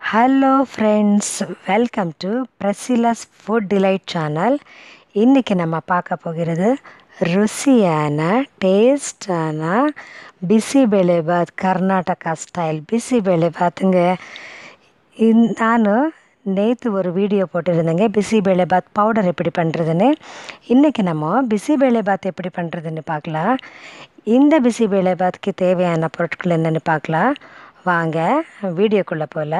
Hello friends welcome to பிரசிலஸ் food delight channel இன்றைக்கி நம்ம பார்க்க போகிறது ருசியான டேஸ்டான பிசிபெலேபாத் கர்நாடகா ஸ்டைல் பிசிபெலேபாத்துங்க இந் நான் நேற்று ஒரு வீடியோ போட்டிருந்தேங்க பிசிபெலேபாத் பவுடர் எப்படி பண்ணுறதுன்னு இன்றைக்கி நம்ம பிசிபெலேபாத் எப்படி பண்ணுறதுன்னு பார்க்கலாம். இந்த பிசிபெலேபாத்துக்கு தேவையான பொருட்கள் என்னென்னு பார்க்கலாம். வாங்க வீடியோக்குள்ளே போல்.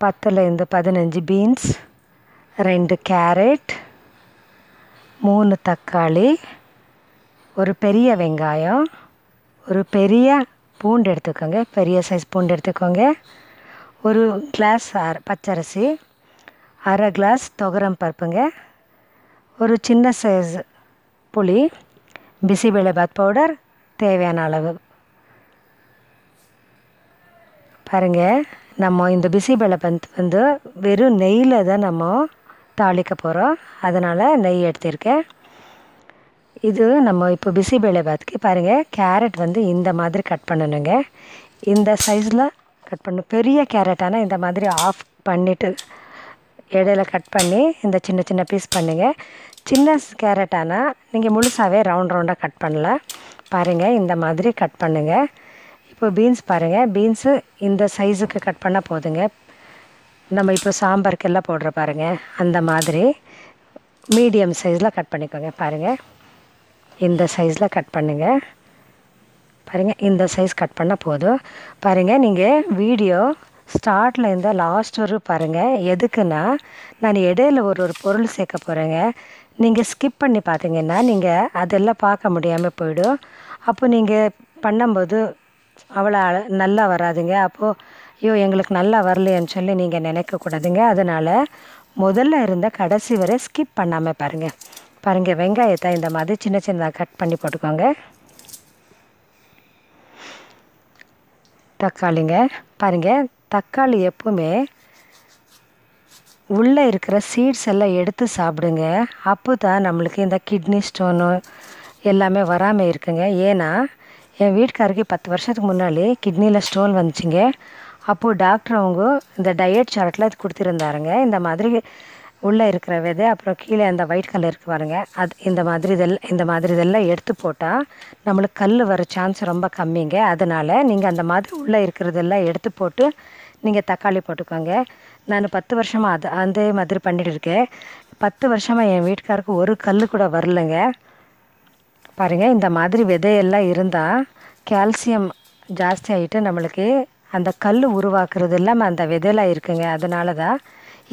பத்துலேருந்து பதினஞ்சு பீன்ஸ் ரெண்டு கேரட் மூணு தக்காளி ஒரு பெரிய வெங்காயம் ஒரு பெரிய பூண்டு எடுத்துக்கோங்க பெரிய சைஸ் பூண்டு எடுத்துக்கோங்க ஒரு கிளாஸ் பச்சரிசி அரை கிளாஸ் தொகரம் பருப்புங்க ஒரு சின்ன சைஸ் புளி பிசிபெலேபாத் பவுடர் தேவையான அளவு. பாருங்கள் நம்ம இந்த பிசிபெலேபாத் வந்து வெறும் நெய்யில் தான் நம்ம தாளிக்க போகிறோம் அதனால் நெய் எடுத்திருக்கேன். இது நம்ம இப்போ பிசிபெலேபாத்துக்கு பாருங்கள் கேரட் வந்து இந்த மாதிரி கட் பண்ணணுங்க. இந்த சைஸில் கட் பண்ணணும் பெரிய கேரட்டானால் இந்த மாதிரி ஆஃப் பண்ணிவிட்டு இடையில கட் பண்ணி இந்த சின்ன சின்ன பீஸ் பண்ணுங்கள் சின்ன கேரட்டானால் நீங்கள் முழுசாகவே ரவுண்ட் ரவுண்டாக கட் பண்ணலாம். பாருங்கள் இந்த மாதிரி கட் பண்ணுங்கள் இப்போ பீன்ஸ் பாருங்கள் பீன்ஸு இந்த சைஸுக்கு கட் பண்ணால் போதுங்க. நம்ம இப்போ சாம்பாருக்கெல்லாம் போடுற பாருங்கள் அந்த மாதிரி. மீடியம் சைஸில் கட் பண்ணிக்கோங்க பாருங்கள் இந்த சைஸில் கட் பண்ணுங்கள் பாருங்கள் இந்த சைஸ் கட் பண்ணால் போதும். பாருங்கள் நீங்கள் வீடியோ ஸ்டார்டில் இருந்தால் லாஸ்ட் வரும் பாருங்கள் எதுக்குன்னா நான் இடையில ஒரு ஒரு பொருள் சேர்க்க போகிறேங்க நீங்கள் ஸ்கிப் பண்ணி பார்த்தீங்கன்னா நீங்கள் அதெல்லாம் பார்க்க முடியாமல் போயிடும். அப்போ நீங்கள் பண்ணும்போது அவ்வளோ நல்லா வராதுங்க. அப்போது ஐயோ எங்களுக்கு நல்லா வரலையேன்னு சொல்லி நீங்கள் நினைக்கக்கூடாதுங்க அதனால் முதல்ல இருந்த கடைசி வரை ஸ்கிப் பண்ணாமல் பாருங்கள் பாருங்கள் வெங்காயத்தை இந்த மாதிரி சின்ன சின்னதாக கட் பண்ணி போட்டுக்கோங்க. தக்காளிங்க பாருங்கள் தக்காளி எப்பவுமே உள்ளே இருக்கிற சீட்ஸ் எல்லாம் எடுத்து சாப்பிடுங்க. அப்போ தான் நம்மளுக்கு இந்த கிட்னி ஸ்டோனு எல்லாமே வராமல் இருக்குங்க. ஏன்னா என் வீட்டுக்காருக்கு பத்து வருஷத்துக்கு முன்னாடி கிட்னியில் ஸ்டோன் வந்துச்சுங்க. அப்போது டாக்டர் அவங்க இந்த டயட் சார்ட்டில் அது கொடுத்துருந்தாருங்க. இந்த மாதிரி உள்ளே இருக்கிற விதை அப்புறம் கீழே அந்த ஒயிட் கலர் இருக்கு பாருங்க. அது இந்த மாதிரி இதெல்லாம் இந்த மாதிரி இதெல்லாம் எடுத்து போட்டால் நம்மளுக்கு கல் வர சான்ஸ் ரொம்ப கம்மிங்க. அதனால் நீங்கள் அந்த மாதிரி உள்ளே இருக்கிறதெல்லாம் எடுத்து போட்டு நீங்கள் தக்காளி போட்டுக்கோங்க. நான் பத்து வருஷமாக அது அதே மாதிரி பண்ணிகிட்டு இருக்கேன். பத்து வருஷமாக என் வீட்டுக்காருக்கு ஒரு கல் கூட வரலைங்க. பாருங்கள் இந்த மாதிரி விதையெல்லாம் இருந்தால் கால்சியம் ஜாஸ்தி ஆகிட்டு நம்மளுக்கு அந்த கல் உருவாக்குறது இல்லாமல் அந்த விதையெல்லாம் இருக்குங்க. அதனால தான்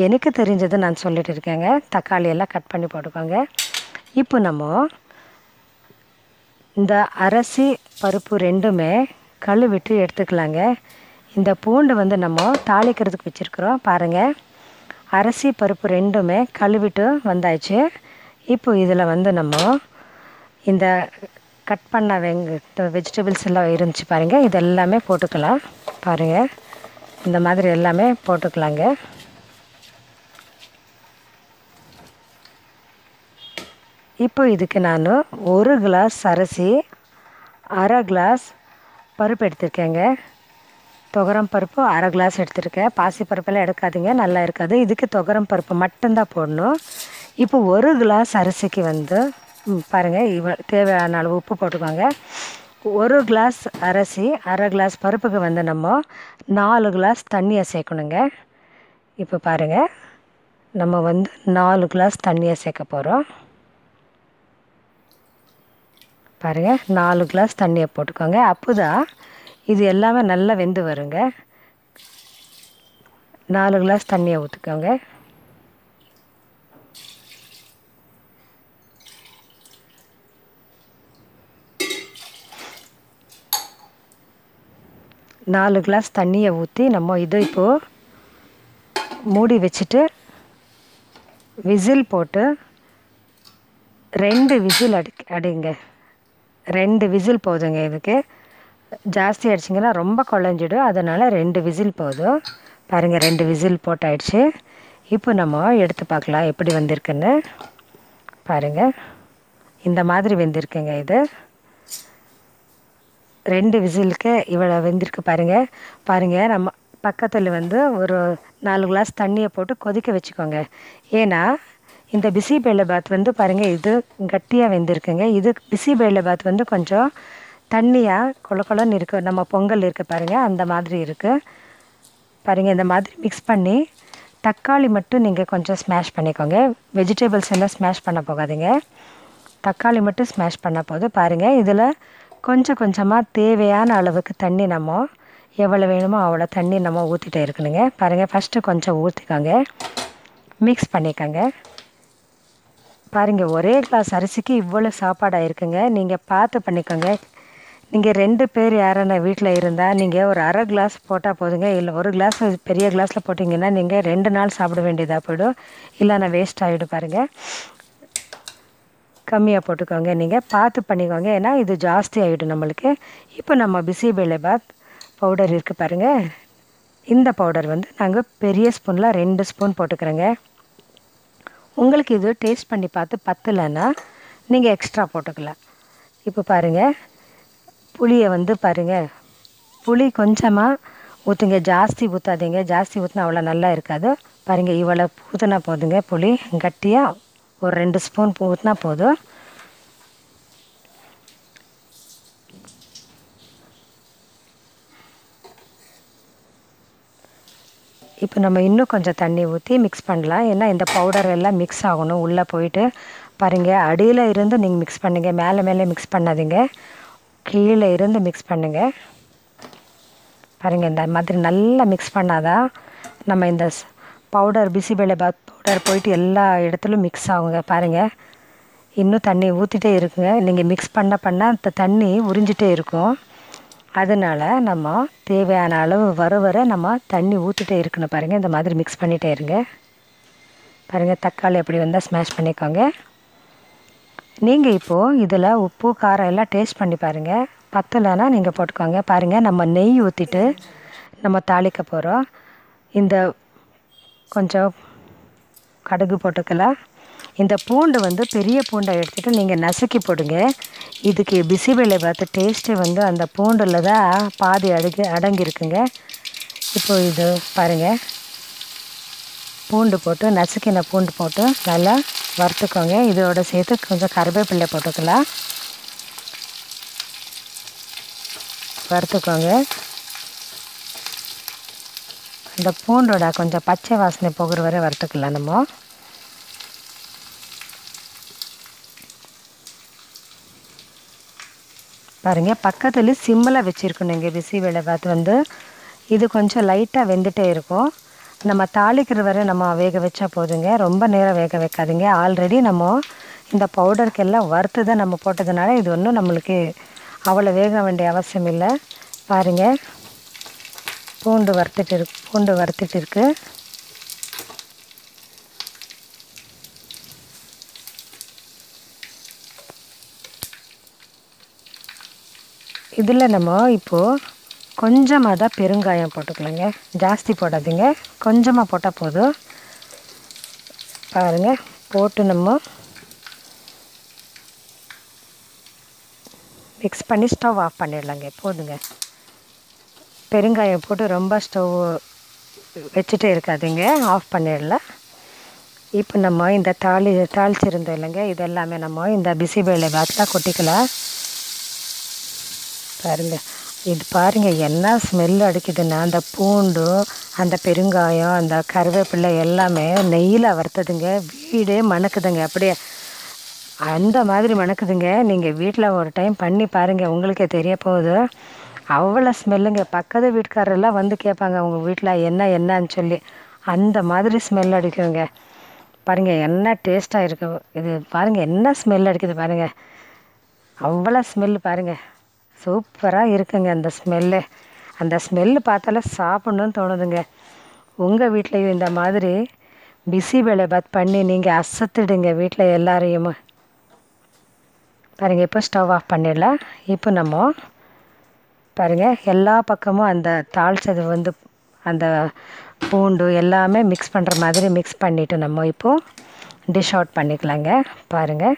எனக்கு தெரிஞ்சது நான் சொல்லிட்டு இருக்கேங்க. தக்காளி எல்லாம் கட் பண்ணி போட்டுக்கோங்க. இப்போ நம்ம இந்த அரிசி பருப்பு ரெண்டுமே கழுவிட்டு எடுத்துக்கலாங்க. இந்த பூண்டு வந்து நம்ம தாளிக்கிறதுக்கு வச்சுருக்குறோம். பாருங்கள் அரிசி பருப்பு ரெண்டுமே கழுவிட்டு வந்தாச்சு. இப்போ இதில் வந்து நம்ம இந்த கட் பண்ண வெங்க வெஜிடபிள்ஸ் எல்லாம் இருந்துச்சு பாருங்கள் இது எல்லாமே போட்டுக்கலாம். பாருங்கள் இந்த மாதிரி எல்லாமே போட்டுக்கலாங்க. இப்போ இதுக்கு நான் ஒரு கிளாஸ் அரிசி அரை கிளாஸ் பருப்பு எடுத்திருக்கேங்க. துவரம் பருப்பு அரை கிளாஸ் எடுத்திருக்கேன். பாசி பருப்பெல்லாம் எடுக்காதீங்க நல்லா இருக்காது. இதுக்கு துவரம் பருப்பு மட்டும்தான் போடணும். இப்போ ஒரு கிளாஸ் அரிசிக்கு வந்து பாருங்கள் இவ தேவையான அளவு உப்பு போட்டுக்கோங்க. ஒரு கிளாஸ் அரிசி அரை கிளாஸ் பருப்புக்கு வந்து நம்ம நாலு கிளாஸ் தண்ணியை சேர்க்கணுங்க. இப்போ பாருங்கள் நம்ம வந்து நாலு கிளாஸ் தண்ணியை சேர்க்க போகிறோம் பாருங்கள் நாலு கிளாஸ் தண்ணியை போட்டுக்கோங்க. அப்போ தான் இது எல்லாமே நல்லா வெந்து வருங்க. நாலு கிளாஸ் தண்ணியை ஊற்றிக்கோங்க நாலு கிளாஸ் தண்ணியை ஊற்றி நம்ம இதை இப்போது மூடி வச்சுட்டு விசில் போட்டு ரெண்டு விசில் அடி அடிங்க. ரெண்டு விசில் போதுங்க இதுக்கு. ஜாஸ்தி ஆயிடுச்சிங்கன்னா ரொம்ப குழஞ்சிடும். அதனால் ரெண்டு விசில் போதும். பாருங்கள் ரெண்டு விசில் போட்டாயிடுச்சு. இப்போ நம்ம எடுத்து பார்க்கலாம் எப்படி வந்திருக்குன்னு. பாருங்கள் இந்த மாதிரி வெந்திருக்குங்க இது. ரெண்டு விசிலுக்கு இவ்வளோ வெந்திருக்கு பாருங்கள் பாருங்கள் நம்ம பக்கத்தில் வந்து ஒரு நாலு கிளாஸ் தண்ணியை போட்டு கொதிக்க வச்சுக்கோங்க. ஏன்னா இந்த பிசி பேலை பாத் வந்து பாருங்கள் இது கட்டியாக வெந்திருக்குங்க. இது பிசி பேலை பாத் வந்து கொஞ்சம் தண்ணியாக கொல கொலன்னு இருக்குது நம்ம பொங்கல் இருக்குது பாருங்கள் அந்த மாதிரி இருக்குது பாருங்கள் இந்த மாதிரி மிக்ஸ் பண்ணி தக்காளி மட்டும் நீங்கள் கொஞ்சம் ஸ்மாஷ் பண்ணிக்கோங்க. வெஜிடபிள்ஸ் எல்லாம் ஸ்மாஷ் பண்ண போகாதீங்க. தக்காளி மட்டும் ஸ்மாஷ் பண்ண போது பாருங்கள் இதில் கொஞ்சம் கொஞ்சமாக தேவையான அளவுக்கு தண்ணி நம்ம எவ்வளோ வேணுமோ அவ்வளோ தண்ணி நம்ம ஊற்றிட்டே இருக்கணுங்க. பாருங்கள் ஃபஸ்ட்டு கொஞ்சம் ஊற்றிக்கோங்க மிக்ஸ் பண்ணிக்கோங்க. பாருங்கள் ஒரே கிளாஸ் அரிசிக்கு இவ்வளோ சாப்பாடாக இருக்குங்க நீங்கள் பார்த்து பண்ணிக்கோங்க. நீங்கள் ரெண்டு பேர் யாரான வீட்டில் இருந்தால் நீங்கள் ஒரு அரை கிளாஸ் போட்டால் போதுங்க. இல்லை ஒரு கிளாஸ் பெரிய கிளாஸில் போட்டிங்கன்னா நீங்கள் ரெண்டு நாள் சாப்பிட வேண்டியதாக போயிடும். இல்லைன்னா வேஸ்ட் ஆகிடும் பாருங்கள் கம்மியாக போட்டுக்கோங்க நீங்கள் பார்த்து பண்ணிக்கோங்க. ஏன்னா இது ஜாஸ்தி ஆகிடும் நம்மளுக்கு. இப்போ நம்ம பிசிபேளை பாத் பவுடர் இருக்குது பாருங்கள் இந்த பவுடர் வந்து நாங்கள் பெரிய ஸ்பூனில் ரெண்டு ஸ்பூன் போட்டுக்கிறோங்க. உங்களுக்கு இது டேஸ்ட் பண்ணி பார்த்து பத்தலைன்னா நீங்கள் எக்ஸ்ட்ரா போட்டுக்கலாம். இப்போ பாருங்கள் புளியை வந்து பாருங்கள் புளி கொஞ்சமாக ஊற்றுங்க ஜாஸ்தி ஊற்றாதீங்க ஜாஸ்தி ஊற்றினா அவ்வளோ நல்லா இருக்காது. பாருங்கள் இவ்வளோ ஊற்றினா போதுங்க புளி. கட்டியாக ஒரு ரெண்டு ஸ்பூன் ஊற்றினா போதும். இப்போ நம்ம இன்னும் கொஞ்சம் தண்ணி ஊற்றி மிக்ஸ் பண்ணலாம். ஏன்னா இந்த பவுடர் எல்லாம் மிக்ஸ் ஆகணும். உள்ளே போயிட்டு பாருங்கள் அடியில் இருந்து நீங்கள் மிக்ஸ் பண்ணுங்க. மேலே மேலே மிக்ஸ் பண்ணாதீங்க. கீழே இருந்து மிக்ஸ் பண்ணுங்கள் பாருங்கள் இந்த மாதிரி நல்லா மிக்ஸ் பண்ணாதான் நம்ம இந்த பவுடர் பிசிபேளைபாத் பவுடர் போயிட்டு எல்லா இடத்துலையும் மிக்ஸ் ஆகுங்க பாருங்கள் இன்னும் தண்ணி ஊற்றிட்டே இருக்குங்க. நீங்கள் மிக்ஸ் பண்ண பண்ண அந்த தண்ணி உறிஞ்சிட்டே இருக்கும். அதனால் நம்ம தேவையான அளவு வர வர நம்ம தண்ணி ஊற்றிட்டே இருக்கணும் பாருங்கள் இந்த மாதிரி மிக்ஸ் பண்ணிகிட்டே இருங்க. பாருங்கள் தக்காளி எப்படி வந்தால் ஸ்மாஷ் பண்ணிக்கோங்க. நீங்கள் இப்போது இதில் உப்பு காரம் எல்லாம் டேஸ்ட் பண்ணி பாருங்கள் பத்தலைன்னா நீங்கள் போட்டுக்கோங்க. பாருங்கள் நம்ம நெய் ஊற்றிட்டு நம்ம தாளிக்க போகிறோம் இந்த கொஞ்சம் கடுகு போட்டுக்கலாம். இந்த பூண்டு வந்து பெரிய பூண்டை எடுத்துகிட்டு நீங்கள் நசுக்கி போடுங்க. இதுக்கு பிசிவேலை பார்த்து டேஸ்ட்டு வந்து அந்த பூண்டில் தான் பாதி அடங்கி அடங்கியிருக்குங்க. இப்போது இது பாருங்கள் பூண்டு போட்டு நசுக்கின பூண்டு போட்டு நல்லா வறுத்துக்கோங்க. இதோட சேர்த்து கொஞ்சம் கருவேப்பிள்ளை போட்டுக்கலாம். வறுத்துக்கோங்க. இந்த பூண்டோட கொஞ்சம் பச்சை வாசனை போகிற வரை வறுத்துக்கலாம் நம்ம. பாருங்கள் பக்கத்தில் சிம்மில் வச்சுருக்கணும் இங்கே விசி வேலை பார்த்து வந்து. இது கொஞ்சம் லைட்டாக வெந்துட்டே இருக்கும். நம்ம தாளிக்கிற வரை நம்ம வேக வச்சா போதுங்க. ரொம்ப நேரம் வேக வைக்காதீங்க. ஆல்ரெடி நம்ம இந்த பவுடருக்கெல்லாம் வறுத்து தான் நம்ம போட்டதுனால இது ஒன்றும் நம்மளுக்கு அவ்வளோ வேக வேண்டிய அவசியம் இல்லை. பாருங்கள் பூண்டு வறுத்துட்டு இருக்கு. பூண்டு வறுத்துட்டு இருக்கு. இதில் நம்ம இப்போது கொஞ்சமாக தான் பெருங்காயம் போட்டுக்கலாங்க. ஜாஸ்தி போடாதீங்க. கொஞ்சமாக போட்டால் போதும் பாருங்கள் போட்டு நம்ம மிக்ஸ் பண்ணி ஸ்டவ் ஆஃப் பண்ணிடலாங்க. போதுங்க. பெருங்காயம் போட்டு ரொம்ப ஸ்டவ் வச்சுட்டே இருக்காதுங்க. ஆஃப் பண்ணிடலாம். இப்போ நம்ம இந்த தாளி தாளிச்சிருந்தோம் இல்லைங்க. இது எல்லாமே நம்ம இந்த பிசிபேளை பாத்தில் கொட்டிக்கலாம். பாருங்கள் இது பாருங்கள் என்ன ஸ்மெல் அடிக்குதுன்னா அந்த பூண்டு அந்த பெருங்காயம் அந்த கருவேப்பிலை எல்லாமே நெய்யில் வறுத்ததுங்க. வீடே மணக்குதுங்க அப்படியே அந்த மாதிரி மணக்குதுங்க. நீங்கள் வீட்டில் ஒரு டைம் பண்ணி பாருங்கள் உங்களுக்கே தெரிய போகுது. அவ்வளோ ஸ்மெல்லுங்க பக்கத்து வீட்டுக்காரெல்லாம் வந்து கேட்பாங்க உங்கள் வீட்டில் என்ன என்னன்னு சொல்லி. அந்த மாதிரி ஸ்மெல் அடிக்குங்க பாருங்கள் என்ன டேஸ்ட்டாக இருக்குது இது பாருங்கள் என்ன ஸ்மெல் அடிக்குது பாருங்கள் அவ்வளோ ஸ்மெல் பாருங்கள் சூப்பராக இருக்குங்க அந்த ஸ்மெல்லு. அந்த ஸ்மெல்லு பார்த்தாலே சாப்பிட்ணுன்னு தோணுதுங்க. உங்கள் வீட்லேயும் இந்த மாதிரி பிஸி வேலை பண்ணி நீங்கள் அசத்துடுங்க வீட்டில் எல்லாரையும். பாருங்கள் இப்போ ஸ்டவ் ஆஃப் பண்ணிடலாம். இப்போ நம்ம பாருங்கள் எல்லா பக்கமும் அந்த தாளிச்சது வந்து அந்த பூண்டு எல்லாமே மிக்ஸ் பண்ணுற மாதிரி மிக்ஸ் பண்ணிவிட்டு நம்ம இப்போது டிஷ் அவுட் பண்ணிக்கலாங்க. பாருங்கள்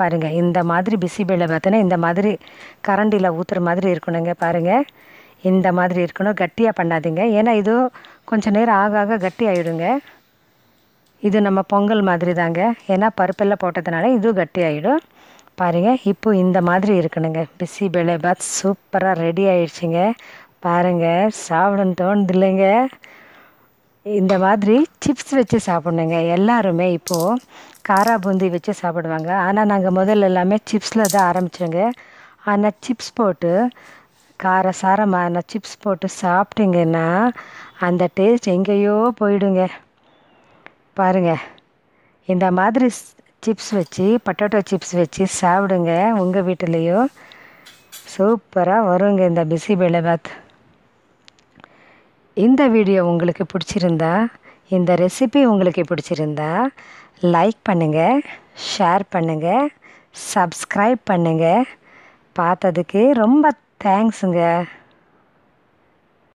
பாருங்கள் இந்த மாதிரி பிசிபேளை பார்த்தோன்னா இந்த மாதிரி கரண்டியில் ஊற்றுற மாதிரி இருக்கணுங்க பாருங்கள் இந்த மாதிரி இருக்கணும் கட்டியாக பண்ணாதீங்க. ஏன்னா இது கொஞ்சம் நேரம் ஆக ஆக கட்டி ஆகிடுங்க இது நம்ம பொங்கல் மாதிரி தாங்க ஏன்னா பருப்பெல்லாம் போட்டதுனால இதுவும் கட்டி ஆகிடும் பாருங்கள் இப்போ இந்த மாதிரி இருக்கணுங்க. பிசி பேலை பாத் சூப்பராக ரெடி ஆயிடுச்சுங்க. பாருங்கள் சாப்பிடணும் தோணுது இல்லைங்க. இந்த மாதிரி சிப்ஸ் வச்சு சாப்பிட்ணுங்க. எல்லாருமே இப்போது காரா பூந்தி வச்சு சாப்பிடுவாங்க. ஆனால் நாங்கள் முதல்ல எல்லாமே சிப்ஸில் தான் ஆரம்பித்தோங்க ஆனால் சிப்ஸ் போட்டு கார சாரமான சிப்ஸ் போட்டு சாப்பிட்டீங்கன்னா அந்த டேஸ்ட் எங்கேயோ போயிடுங்க. பாருங்கள் இந்த மாதிரி சிப்ஸ் வச்சு பொட்டேட்டோ சிப்ஸ் வச்சு சாப்பிடுங்க. உங்கள் வீட்டிலையும் சூப்பராக வருங்க இந்த பிசி பாத் இந்த வீடியோ உங்களுக்கு பிடிச்சிருந்தா இந்த ரெசிபி உங்களுக்கு பிடிச்சிருந்தா லைக் பண்ணுங்கள் ஷேர் பண்ணுங்கள் சப்ஸ்கிரைப் பண்ணுங்கள் பார்த்ததுக்கு ரொம்ப தேங்க்ஸுங்க